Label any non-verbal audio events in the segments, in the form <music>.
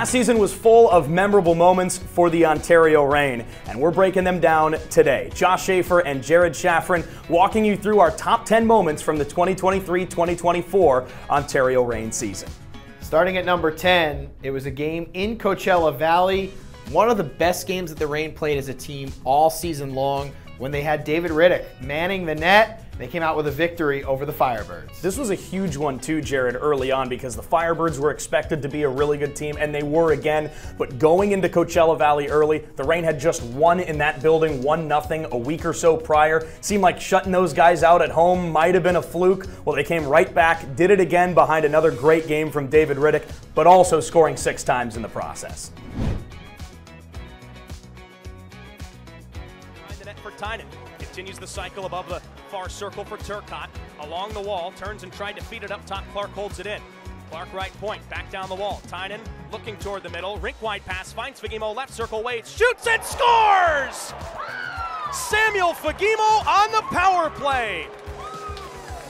Last season was full of memorable moments for the Ontario Reign, and we're breaking them down today. Josh Schaefer and Jared Shaffrin walking you through our top 10 moments from the 2023 2024 Ontario Reign season. Starting at number 10, it was a game in Coachella Valley. One of the best games that the Reign played as a team all season long when they had David Rittich manning the net. They came out with a victory over the Firebirds. This was a huge one too, Jared, early on because the Firebirds were expected to be a really good team, and they were again. But going into Coachella Valley early, the Reign had just won in that building, one nothing a week or so prior. Seemed like shutting those guys out at home might have been a fluke. Well, they came right back, did it again behind another great game from David Rittich, but also scoring six times in the process. the net for Tynan. Continues the cycle above the far circle for Turcotte. Along the wall, turns and tried to feed it up top. Clark holds it in. Clark right point, back down the wall. Tynan looking toward the middle. Rink wide pass, finds Fagemo, left circle, waits, shoots and scores! Samuel Fagemo on the power play.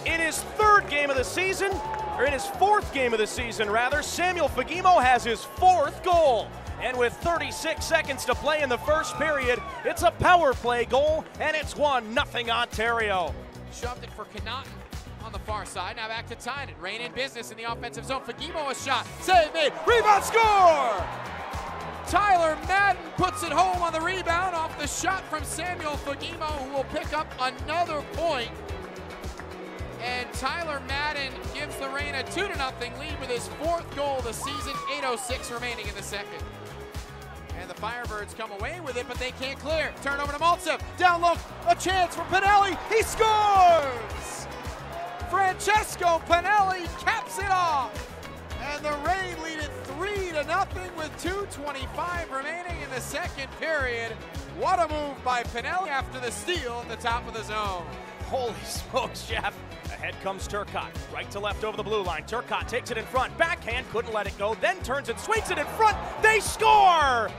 In his third game of the season, or in his fourth game of the season, rather, Samuel Fagemo has his fourth goal. With 36 seconds to play in the first period, it's a power play goal, and it's 1 0 Ontario. Shoved it for Connauton on the far side. Now back to Tynan. Reign in business in the offensive zone. Fagemo a shot. Save made. Rebound score! Tyler Madden puts it home on the rebound off the shot from Samuel Fagemo, who will pick up another point. And Tyler Madden gives the Reign a 2 0 lead with his fourth goal of the season, 8.06 remaining in the second. The Firebirds come away with it, but they can't clear. Turnover to Maltsev. Down low, a chance for Pinelli. He scores! Francesco Pinelli caps it off. And the Reign lead it 3 to nothing with 2.25 remaining in the second period. What a move by Pinelli after the steal at the top of the zone. Holy <laughs> smokes, Jeff. Ahead comes Turcotte. Right to left over the blue line. Turcotte takes it in front. Backhand, couldn't let it go. Then turns and swings it in front. They score!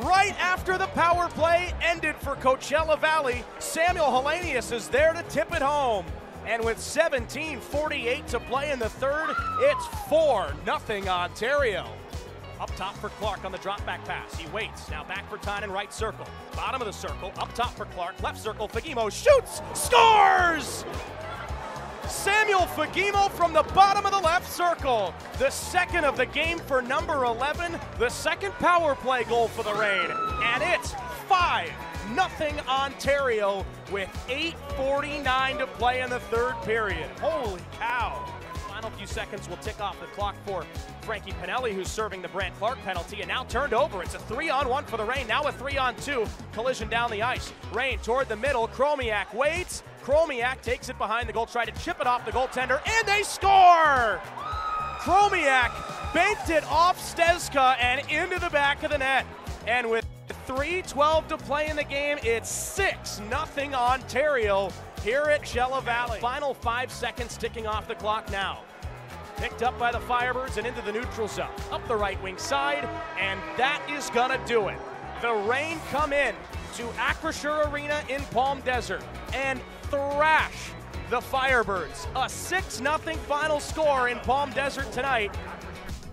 Right after the power play ended for Coachella Valley, Samuel Helenius is there to tip it home. And with 17.48 to play in the third, it's 4 0 Ontario. Up top for Clark on the drop back pass. He waits. Now back for Tynan, right circle. Bottom of the circle. Up top for Clark. Left circle. Fagemo shoots. Scores! Samuel Fagemo from the bottom of the left circle. The second of the game for number 11. The second power play goal for the Reign. And it's 5 nothing Ontario with 8.49 to play in the third period. Holy cow. Final few seconds will tick off the clock for Frankie Pinelli, who's serving the Brandt Clark penalty, and now turned over. It's a three on one for the Reign, now a three on two. Collision down the ice. Reign toward the middle. Chromiak waits. Chromiak takes it behind the goal, tried to chip it off the goaltender, and they score! Chromiak banked it off Stezka and into the back of the net. And with 3.12 to play in the game, it's 6 0 Ontario here at Coachella Valley. Final five seconds ticking off the clock now. Picked up by the Firebirds and into the neutral zone. Up the right wing side, and that is to do it. The Reign come in to Acrisure Arena in Palm Desert and thrash the Firebirds. A 6 0 final score in Palm Desert tonight.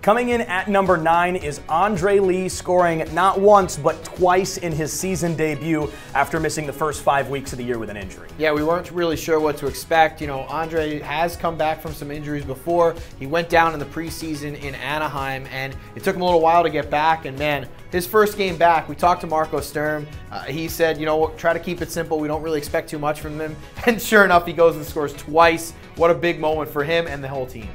Coming in at number nine is Andre Lee, scoring not once but twice in his season debut after missing the first five weeks of the year with an injury. Yeah, we weren't really sure what to expect. You know, Andre has come back from some injuries before. He went down in the preseason in Anaheim, and it took him a little while to get back. And man, his first game back, we talked to Marco Sturm. Uh, he said, you know, try to keep it simple. We don't really expect too much from him. <laughs> And sure enough, he goes and scores twice. What a big moment for him and the whole team.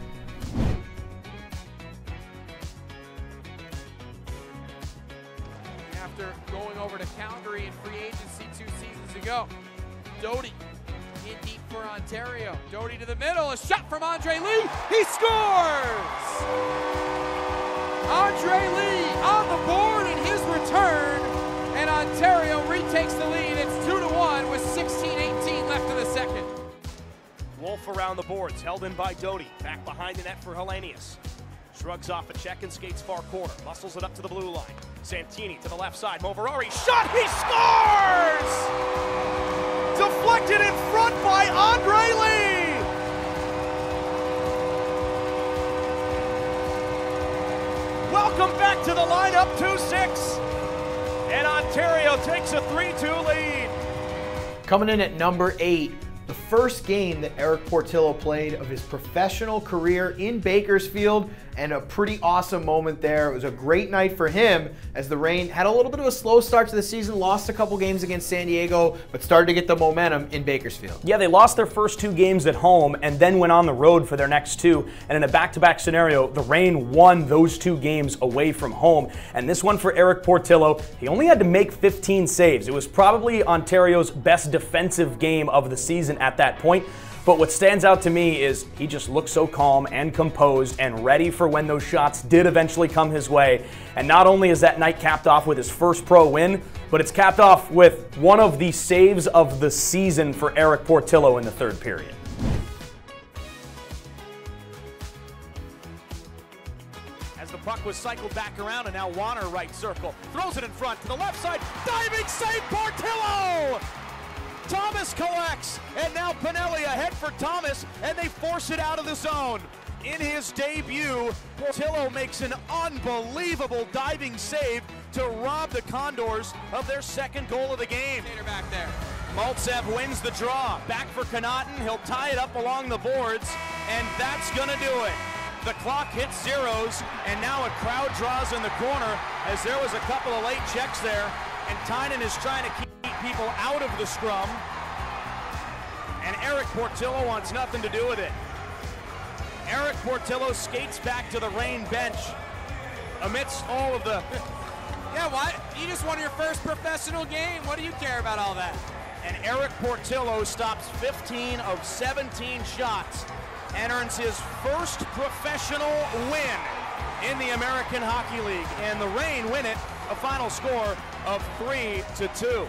Middle, a shot from Andre Lee. He scores! Andre Lee on the board in his return, and Ontario retakes the lead. It's 2 to 1 with 16-18 left in the second. Wolf around the boards, held in by Doty. Back behind the net for Helenius. Shrugs off a check and skates far corner. Muscles it up to the blue line. Santini to the left side. Moverare shot. He scores! Deflected in front by Andre Lee. Welcome back to the lineup, 2-6. And Ontario takes a 3-2 lead. Coming in at number eight, the first game that Erik Portillo played of his professional career in Bakersfield, and a pretty awesome moment there. It was a great night for him as the Reign had a little bit of a slow start to the season, lost a couple games against San Diego, but started to get the momentum in Bakersfield. Yeah, they lost their first two games at home and then went on the road for their next two. And in a back to back scenario, the Reign won those two games away from home. And this one for Erik Portillo, he only had to make 15 saves. It was probably Ontario's best defensive game of the season at that point. But what stands out to me is he just looked so calm and composed and ready for when those shots did eventually come his way. And not only is that night capped off with his first pro win, but it's capped off with one of the saves of the season for Erik Portillo in the third period. As the puck was cycled back around, and now Warner right circle. Throws it in front to the left side. Diving save, Portillo! Thomas collects, and now Pinelli ahead for Thomas, and they force it out of the zone. In his debut, Portillo makes an unbelievable diving save to rob the Condors of their second goal of the game. back there. Maltsev wins the draw. Back for Connauton. He'll tie it up along the boards, and that's going to do it. The clock hits zeros, and now a crowd draws in the corner as there was a couple of late checks there, and Tynan is trying to keep people out of the scrum. And Erik Portillo wants nothing to do with it. Erik Portillo skates back to the Reign bench amidst all of the <laughs> Yeah, why? You just won your first professional game. What do you care about all that? and Erik Portillo stops 15 of 17 shots and earns his first professional win in the American Hockey League. And the Reign win it, a final score of 3 to 2.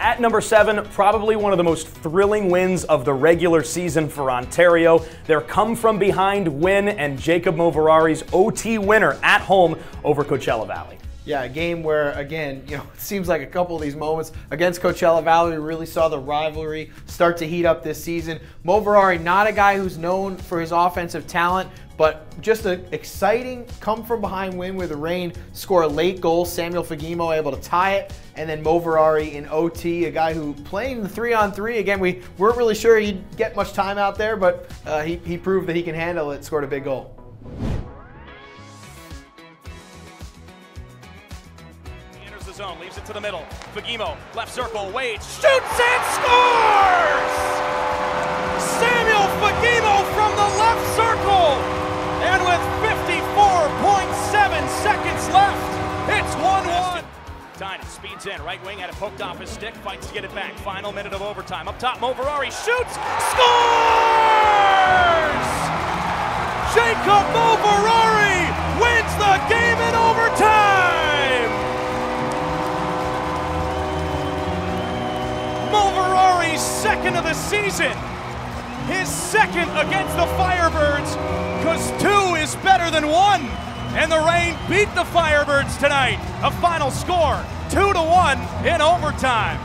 At number seven, probably one of the most thrilling wins of the regular season for Ontario. Their come from behind win and Jacob Moverare's OT winner at home over Coachella Valley. Yeah, a game where, again, you know, <laughs> it seems like a couple of these moments against Coachella Valley, really saw the rivalry start to heat up this season. Moverare, not a guy who's known for his offensive talent, but just an exciting come from behind win where the Reign, score a late goal. Samuel Fagemo able to tie it, and then Moverare in OT, a guy who playing the three on three. Again, we weren't really sure he'd get much time out there, but uh, he, he proved that he can handle it, scored a big goal. It to the middle. Fagemo, left circle, Wade shoots and scores! Samuel Fagemo from the left circle! And with 54.7 seconds left, it's 1-1. Tynan speeds in, right wing, had it poked off his stick, fights to get it back. Final minute of overtime. Up top, Moverare shoots, scores! Jacob Moverare wins the game in overtime! Verari's second of the season. His second against the Firebirds, because two is better than one. And the Reign beat the Firebirds tonight. A final score, two to one in overtime.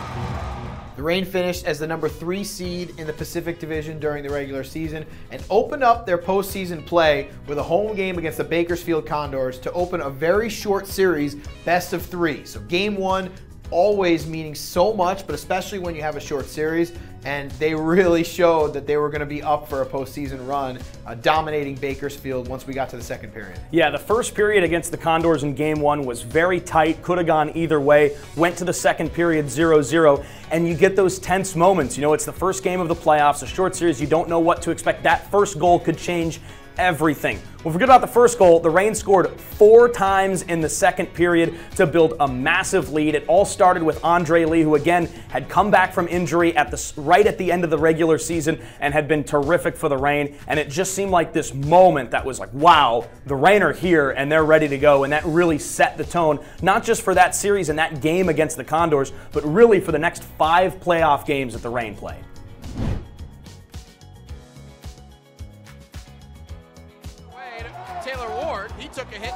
The Reign finished as the number three seed in the Pacific Division during the regular season and opened up their postseason play with a home game against the Bakersfield Condors to open a very short series, best of three. So, game one always meaning so much, but especially when you have a short series. And they really showed that they were going to be up for a postseason run, uh, dominating Bakersfield once we got to the second period. Yeah, the first period against the Condors in game one was very tight, could have gone either way. Went to the second period 0 0, and you get those tense moments. You know, it's the first game of the playoffs, a short series, you don't know what to expect. That first goal could change everything. Well, forget about the first goal. The Reign scored four times in the second period to build a massive lead. It all started with Andre Lee, who again had come back from injury at the right at the end of the regular season and had been terrific for the Reign. And it just seemed like this moment that was like, wow, the Reign are here and they're ready to go. And that really set the tone, not just for that series and that game against the Condors, but really for the next five playoff games that the Reign played.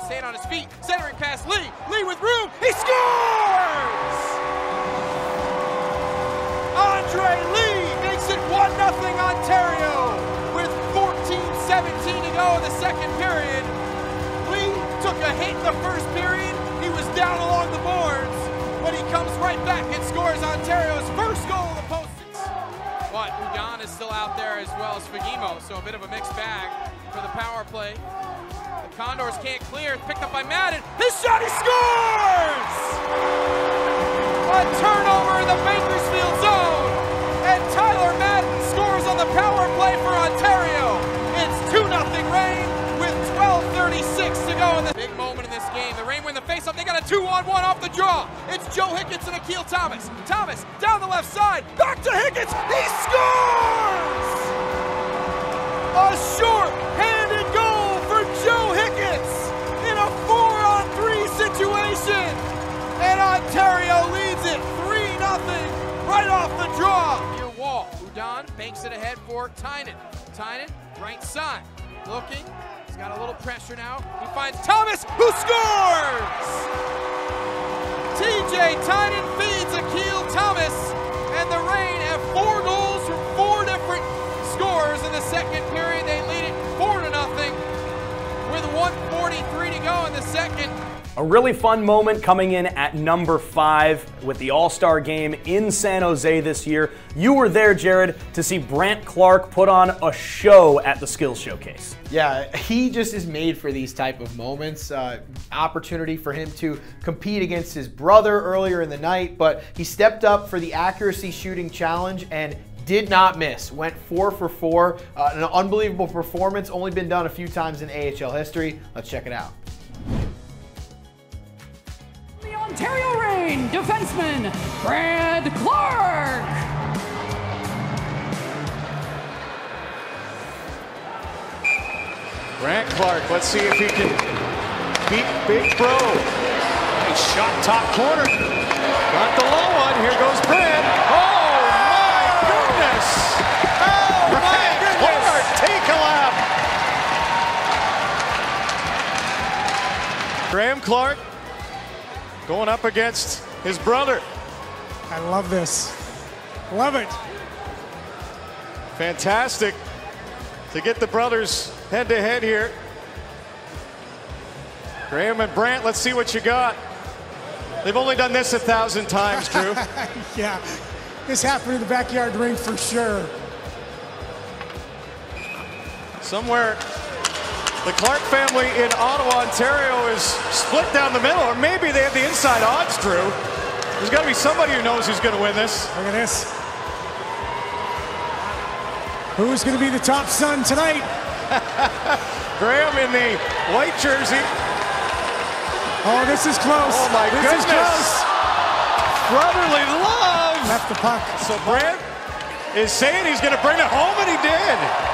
Stayed on his feet, centering past Lee. Lee with room, he scores! Andre Lee makes it 1 0 Ontario with 14 17 to go in the second period. Lee took a hit in the first period. He was down along the boards, but he comes right back and scores Ontario's first goal of the postseason. But Hudon is still out there as well as Fagemo, so a bit of a mixed bag for the power play. Condors can't clear. It's picked up by Madden. His shot, he scores! A turnover in the Bakersfield zone, and Tyler Madden scores on the power play for Ontario. It's 2 0 Reign with 12.36 to go in the big moment in this game. The Reign win the faceoff. They got a 2 on 1 off the draw. It's Joe Hicketts and Akil Thomas. Thomas down the left side. Back to Hicketts. He scores! A short Ontario leads it 3 0 right off the draw. Near wall. Hudon banks it ahead for Tynan. Tynan, right side. Looking. He's got a little pressure now. He finds Thomas, who scores! TJ Tynan feeds Akil Thomas, and the Reign have four goals from four different scores in the second period. They lead it four to nothing with 143 to go in the second. A really fun moment coming in at number five with the All Star game in San Jose this year. You were there, Jared, to see Brandt Clark put on a show at the Skills Showcase. Yeah, he just is made for these type of moments. Uh, opportunity for him to compete against his brother earlier in the night, but he stepped up for the accuracy shooting challenge and did not miss. Went four for four. Uh, an unbelievable performance. Only been done a few times in AHL history. Let's check it out. Ontario Reign defenseman, Brad Clark. Brad Clark, let's see if he can beat Big Bro. Nice shot top corner. Got the low one. Here goes Brad. Oh my goodness! Oh my goodness! Clark, take a lap. Graham Clark going up against his brother. I love this. Love it. Fantastic to get the brothers head to head here. Graham and Brandt, let's see what you got. They've only done this a thousand times, <laughs> Drew. Yeah, this happened in the backyard ring for sure. Somewhere, the Clark family in Ottawa, Ontario is split down the middle, or maybe they have the inside odds, Drew. There's got to be somebody who knows who's going to win this. Look at this. Who's going to be the top son tonight? <laughs> Graham in the white jersey. Oh, this is close. Oh my this goodness. is close. Brotherly love. Left the puck. So Brandt is saying he's going to bring it home, and he did.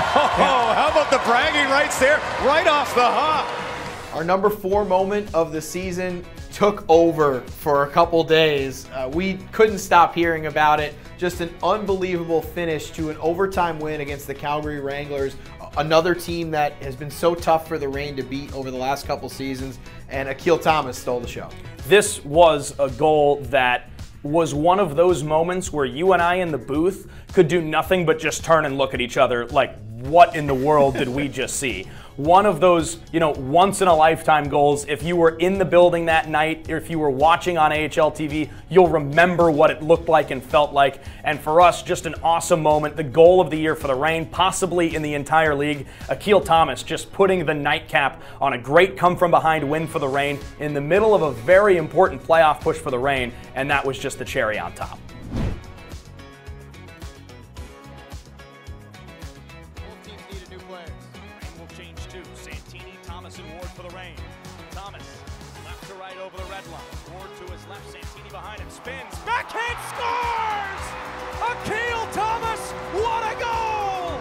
Oh, how about the bragging rights there, right off the hop. Our number four moment of the season took over for a couple days. Uh, we couldn't stop hearing about it. Just an unbelievable finish to an overtime win against the Calgary Wranglers, another team that has been so tough for the Reign to beat over the last couple seasons. And Akil Thomas stole the show. This was a goal that was one of those moments where you and I in the booth could do nothing but just turn and look at each other like, what in the world did we just see? One of those, you know, once in a lifetime goals. If you were in the building that night, if you were watching on AHL TV, you'll remember what it looked like and felt like. And for us, just an awesome moment. The goal of the year for the Reign, possibly in the entire league. Akil Thomas just putting the nightcap on a great come from behind win for the Reign in the middle of a very important playoff push for the Reign, and that was just the cherry on top. Santini, Thomas, and Ward for the Reign. Thomas, left to right over the red line. Ward to his left. Santini behind him. Spins. Backhand scores! Akil Thomas, what a goal!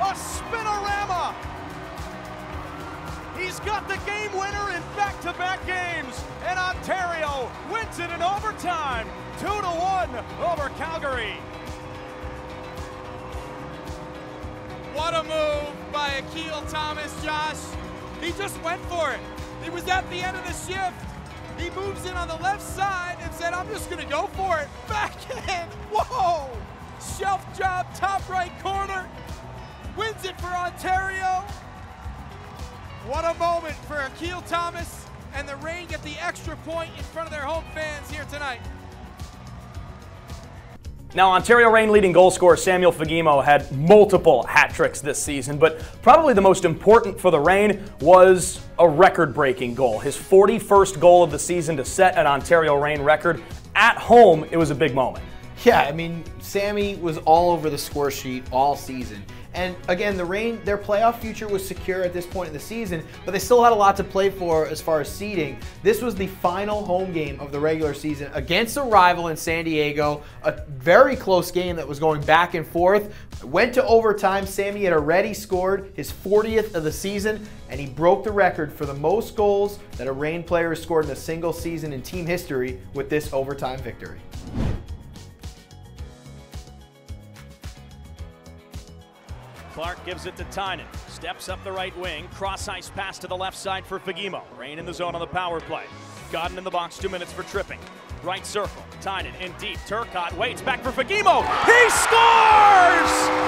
A spinorama! He's got the game winner in back-to-back games, and Ontario wins it in overtime, two to one over Calgary. What a move by Akil Thomas, Josh. He just went for it. It was at the end of the shift. He moves in on the left side and said, I'm just going to go for it. <laughs> Backhand. Whoa. Shelf job, top right corner. wins it for Ontario. What a moment for Akil Thomas and the Reign get the extra point in front of their home fans here tonight. Now, Ontario Reign leading goal scorer Samuel Fagemo had multiple hat tricks this season, but probably the most important for the Reign was a record breaking goal. His 41st goal of the season to set an Ontario Reign record. At home, it was a big moment. Yeah, I mean, Sammy was all over the score sheet all season. And again, the Reign, their playoff future was secure at this point in the season, but they still had a lot to play for as far as seeding. This was the final home game of the regular season against a rival in San Diego, a very close game that was going back and forth. Went to overtime. Sammy had already scored his 40th of the season, and he broke the record for the most goals that a Reign player has scored in a single season in team history with this overtime victory. Clark gives it to Tynan. Steps up the right wing. Cross ice pass to the left side for Fagemo. Reign in the zone on the power play. Godden in the box, two minutes for tripping. Right circle. Tynan in deep. Turcotte waits back for Fagemo. He scores!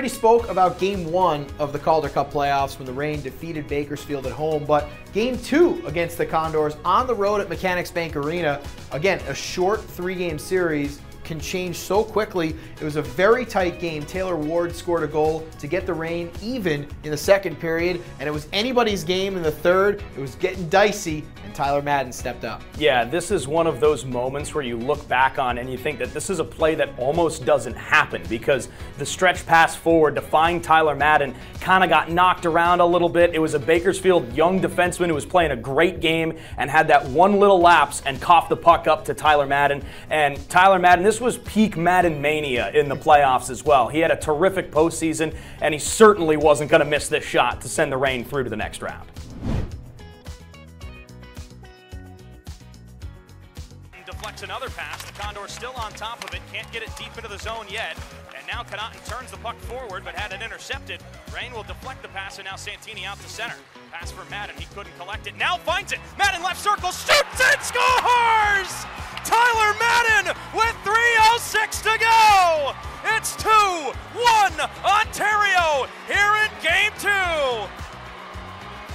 Already spoke about game one of the Calder Cup playoffs when the Reign defeated Bakersfield at home, but game two against the Condors on the road at Mechanics Bank Arena, again, a short three game series can change so quickly. It was a very tight game. Taylor Ward scored a goal to get the Reign even in the second period, and it was anybody's game in the third. It was getting dicey, and Tyler Madden stepped up. Yeah, this is one of those moments where you look back on and you think that this is a play that almost doesn't happen because the stretch pass forward to find Tyler Madden kind of got knocked around a little bit. It was a Bakersfield young defenseman who was playing a great game and had that one little lapse and coughed the puck up to Tyler Madden. And Tyler Madden, this was peak Madden mania in the playoffs as well. He had a terrific postseason, and he certainly wasn't going to miss this shot to send the Reign through to the next round. Deflects another pass. The Condors still on top of it. Can't get it deep into the zone yet. And now Connauton turns the puck forward, but had it intercepted. Reign will deflect the pass, and now Santini out to center. Pass for Madden. He couldn't collect it. Now finds it. Madden left circle, shoots it, scores! Tyler Madden with 3.06 to go! It's 2 1 Ontario here in game two.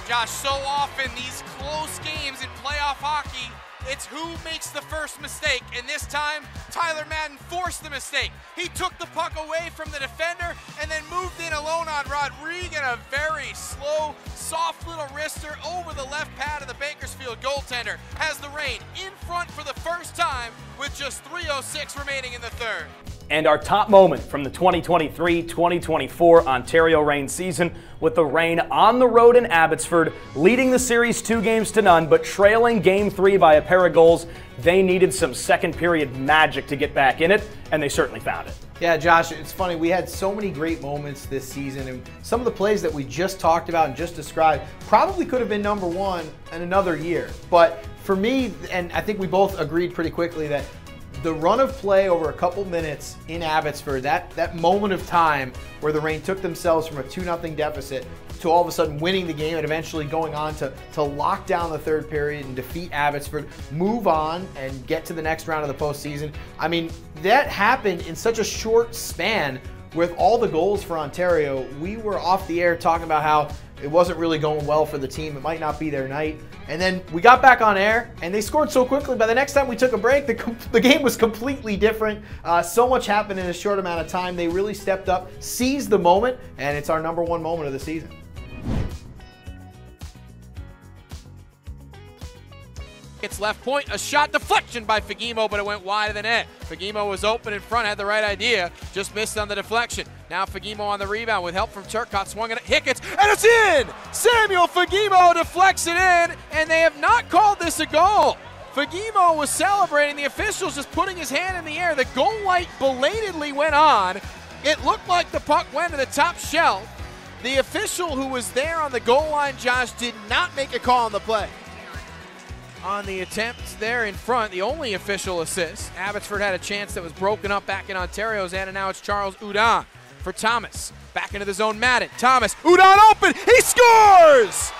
Josh, so often these close games in playoff hockey, it's who makes the first mistake. And this time, Tyler Madden forced the mistake. He took the puck away from the defender and then moved in alone on Rodriguez. A very slow, soft little wrister over the left pad of the Bakersfield goaltender. Has the Reign in front for the first time with just 3.06 remaining in the third. And our top moment from the 2023 2024 Ontario Reign season with the Reign on the road in Abbotsford, leading the series two games to none, but trailing game three by a pair of goals. They needed some second period magic to get back in it, and they certainly found it. Yeah, Josh, it's funny. We had so many great moments this season, and some of the plays that we just talked about and just described probably could have been number one in another year. But for me, and I think we both agreed pretty quickly that the run of play over a couple minutes in Abbotsford, that, that moment of time where the Reign took themselves from a 2 0 deficit to all of a sudden winning the game and eventually going on to, to lock down the third period and defeat Abbotsford, move on and get to the next round of the postseason. I mean, that happened in such a short span with all the goals for Ontario. We were off the air talking about how it wasn't really going well for the team. It might not be their night. And then we got back on air, and they scored so quickly. By the next time we took a break, the, <laughs> the game was completely different. Uh, so much happened in a short amount of time. They really stepped up, seized the moment, and it's our number one moment of the season. It's left point, a shot deflection by Fagemo, but it went wide of the net. Fagemo was open in front, had the right idea, just missed on the deflection. Now Fagemo on the rebound with help from Turcotte, swung it at Hicketts, and it's in! Samuel Fagemo deflects it in, and they have not called this a goal. Fagemo was celebrating, the officials just putting his hand in the air. The goal light belatedly went on. It looked like the puck went to the top shelf. The official who was there on the goal line, Josh, did not make a call on the play on the attempt there in front, the only official assist. Abbotsford had a chance that was broken up back in Ontario's end, and now it's Charles Hudon for Thomas. Back into the zone, Madden. Thomas, Hudon open, he scores!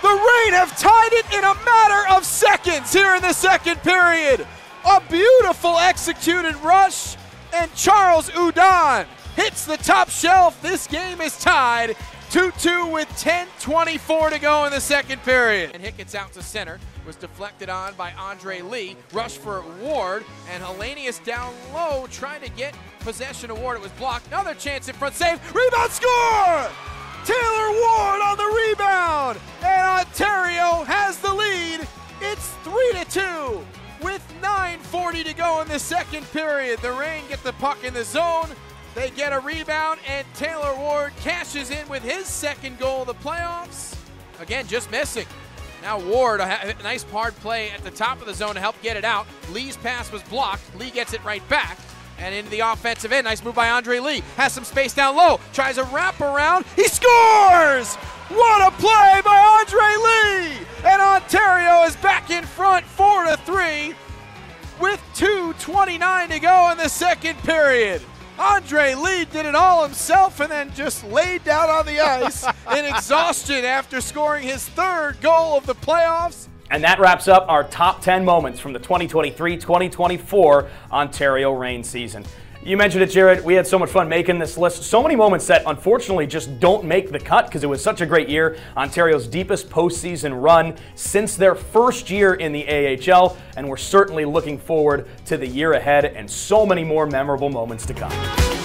The Reign have tied it in a matter of seconds. here in the second period. A beautiful executed rush, and Charles Hudon hits the top shelf. This game is tied 2-2 with 10:24 to go in the second period. And Hicketts out to center, was deflected on by Andre Lee. Rush for Ward, and Helenius down low trying to get possession of Ward. It was blocked. Another chance in front, save, rebound, score! Taylor Ward on the rebound, and Ontario has the lead. It's three to two with 9:40 to go in the second period. The Reign get the puck in the zone. They get a rebound, and Taylor Ward cashes in with his second goal of the playoffs. Again, just missing. Now Ward, a, nice hard play at the top of the zone to help get it out. Lee's pass was blocked. Lee gets it right back. And into the offensive end. Nice move by Andre Lee. Has some space down low. Tries a wrap around. He scores! What a play by Andre Lee! And Ontario is back in front, 4 to 3, with 2.29 to go in the second period. Andre Lee did it all himself and then just laid down on the ice <laughs> in exhaustion after scoring his third goal of the playoffs. And that wraps up our top 10 moments from the 2023 2024 Ontario Reign season. You mentioned it, Jared. We had so much fun making this list. So many moments that unfortunately just don't make the cut because it was such a great year. Ontario's deepest postseason run since their first year in the AHL, and we're certainly looking forward to the year ahead and so many more memorable moments to come.